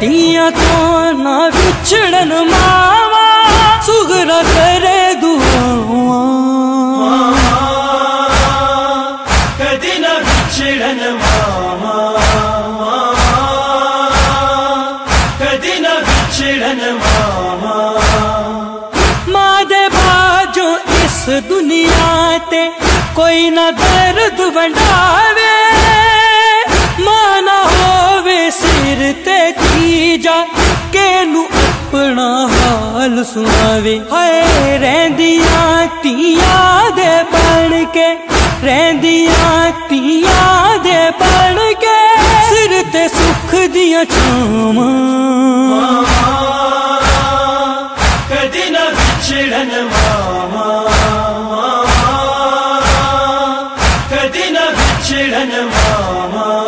ਤੀਆਂ ਤੋਂ ਨਾ ਵਿਛੜਨ ਮਾਵਾ ਸੁਗਰਾ ਕਰੇ ਦੁਆਵਾਂ ਕਦੀ ਨਾ ਵਿਛੜਨ ਮਾਵਾ ਕਦੀ ਨਾ ਵਿਛੜਨ ਮਾਵਾ ਮਾਂ ਦੇ ਬਾਝੋਂ ਇਸ ਦੁਨੀਆ ਤੇ ਕੋਈ ਨਾ ਦਰਦ ਵੰਡਾਵੇ ਜਾ ਕੇ ਨੂੰ ਆਪਣਾ ਹਾਲ ਸੁਣਾਵੇ? ਹਾਏ, ਰਹਿੰਦੀਆਂ ਤੀਆਂ ਦੇ ਬਣ ਕੇ, ਰਹਿੰਦੀਆਂ ਤੀਆਂ ਦੇ ਬਣ ਕੇ, ਸਿਰ ਤੇ ਸੁੱਖ ਦੀਆਂ ਛਾਵਾਂ। ਕਦੀ ਨਾ ਵਿਛੜਨ ਕਦੀ ਨਾ ਵਿਛੜਨ ਮਾਵਾ